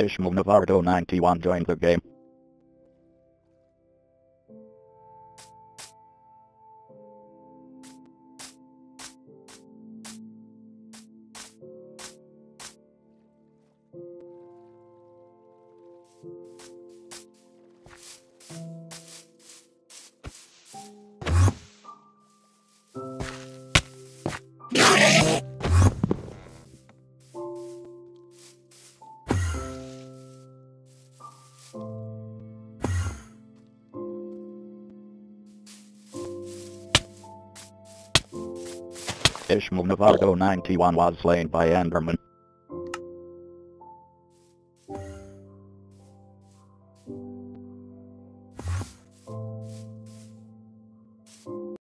Ishmael Navarro 91 joined the game. Ishmael Navarro 91 was slain by Enderman. Thank you.